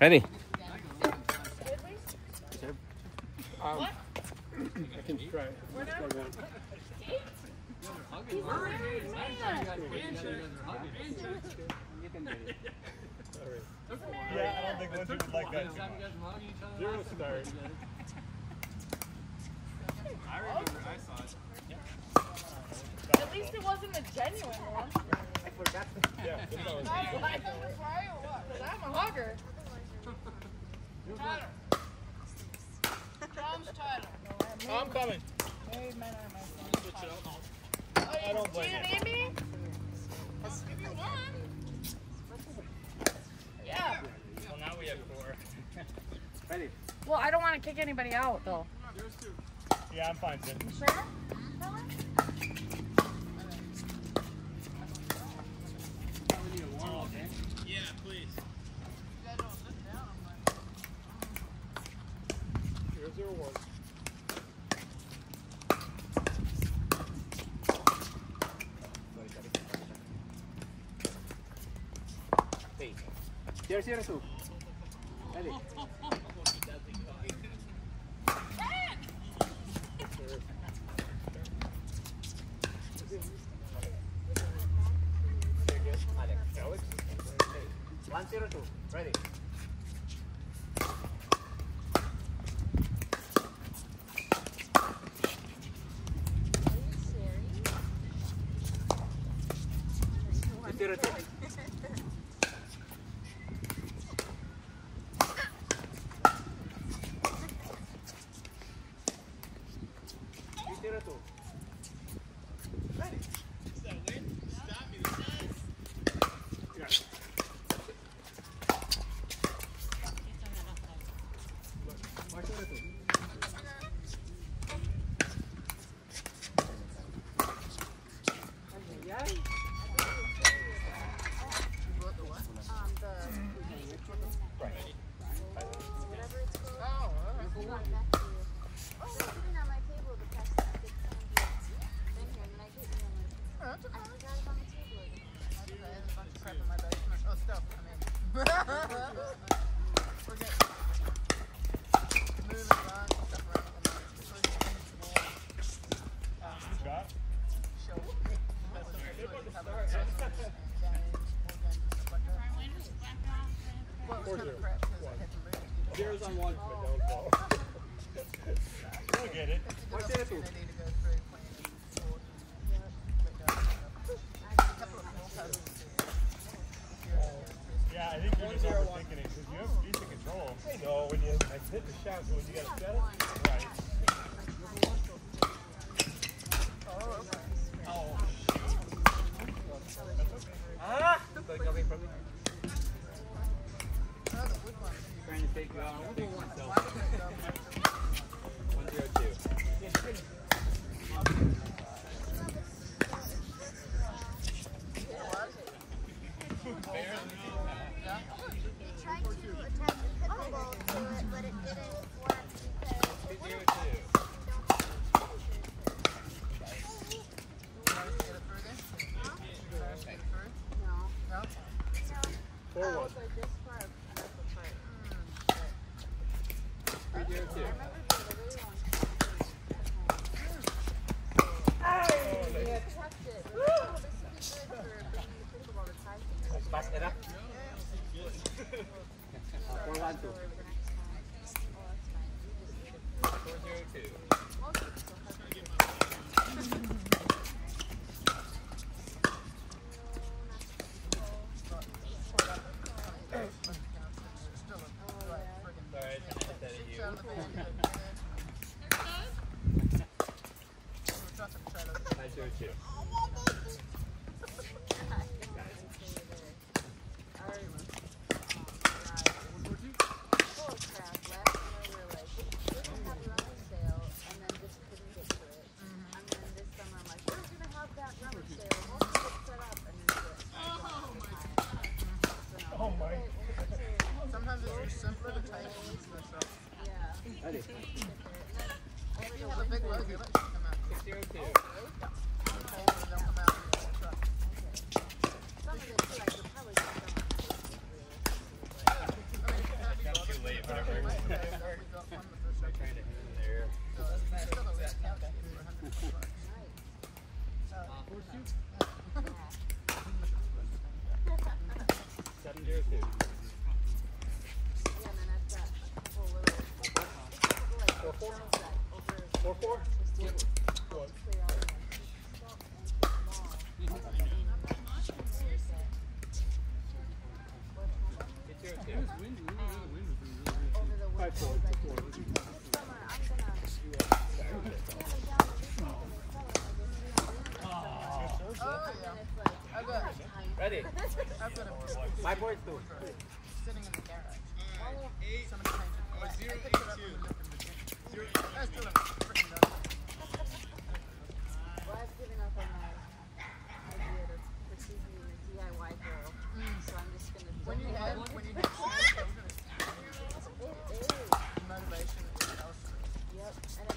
Ready? Um, I can try. Yeah, I don't think Lindsay would like that too much. Zero start. At least it wasn't a genuine one. Yeah, that's all. I was like, try or what? 'Cause I'm a hugger. Tyler. Tom's Tyler. I'm coming. Married men are my friends. Oh, I don't blame do you you. need me? If you want. Yeah. Well, now we have four. Ready. Well, I don't want to kick anybody out, though. Yeah, I'm fine, Sid. Sure? Zero zero two. Ready? Alex. One zero two. Ready? Two zero two. Two Zero's on one. We'll get it. Zero two. Yeah, I think you're just overthinking it because you have decent control. I know when you I hit the shot, so when you gotta set it. Right. Ah! Going away from me. Trying to take you out. I'll take myself. Four Ready. Seven zero two. Ready. I've got a My board's two. sitting in the garage. Somebody painted it. Like, I picked it up and looked in the kitchen. I still haven't freaking done it. Well, I've given up on my idea to pursue being a DIY girl, so I'm just gonna. When you have, when you have small children, It is. it's motivation is also. Yep. And it's like, oh, I've got And your extra hours. energy level. Exactly. Yeah, and food on the table. Yeah, that's pretty much it.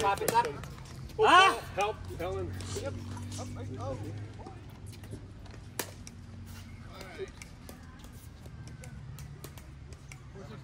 Pop it up. Ah! Help, Helen. Oh, what did we do for the weekend, Bailey? You ain't dirt bike riding. Let's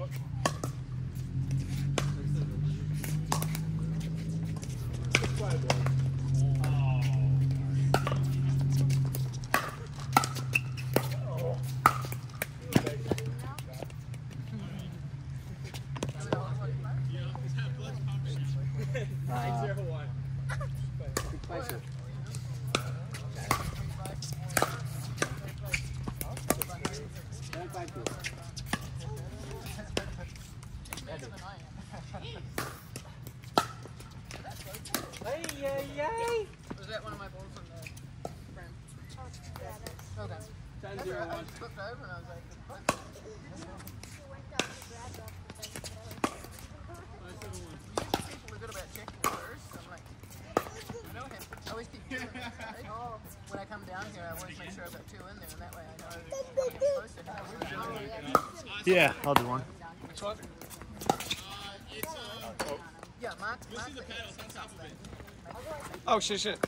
one. Six five one. Nine zero one. Nine five two. Better than I am. Hey, yay, yay. One of my balls in the frame? Oh, okay. Ten That's zero right. I one. just looked over and I was like, what? Usually people are good about checking first. I'm like, I know him. I always keep doing this. right? When I come down here, I always make sure I've got two in there, and that way I know I'm supposed to have. Yeah, I'll do one. Yeah, Mark. Mark the pedals on top of it. Oh shit, shit.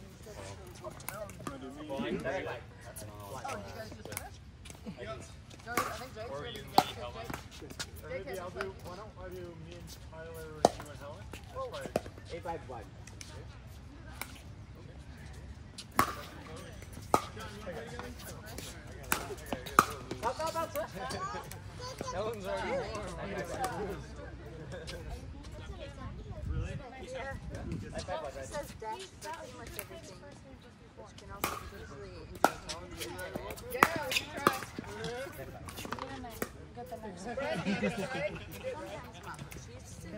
Maybe I'll do. Why don't I do me and Tyler you and Helen? That's right. Eight five one. Up, up, up, up. Helen's already warm. Five one, It says dash pretty much everything, She used to.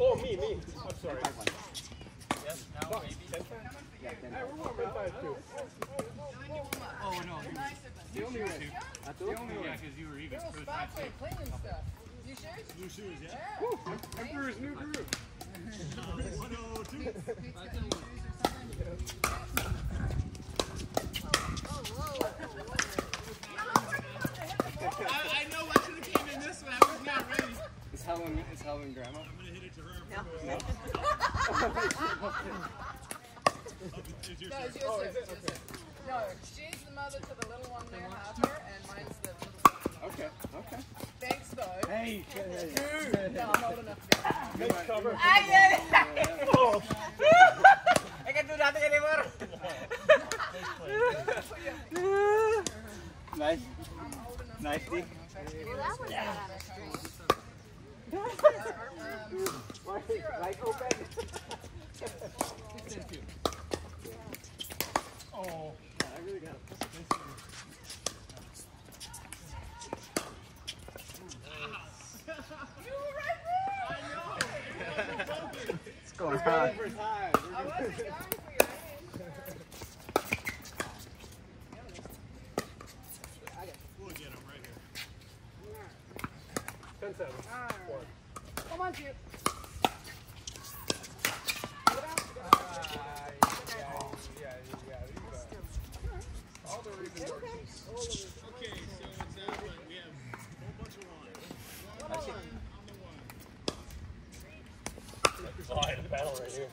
Oh, me, me. I'm sorry. Oh no. That's the only because you were even spots cleaning stuff. Emperor's New Groove. 102. Pete's got new shoes or something? I, I know I should have came in this one. I was not ready. Is Helen is Helen grandma? I'm going to hit it to her. Is your No, it's shirt. your Oh, is it? it's. No, she's the mother to the little one there after, and mine's the little one. Okay, okay. Thanks though. Hey, No, I'm old enough to be. Nice cover. I can do nothing anymore. nice, nice. Dee. Well, was uh, Like open. Oh. 10 7. Right. Come on, Chip. All the Okay, so it's that one. We have a whole bunch of lines. One on the one. Slide the battle right here.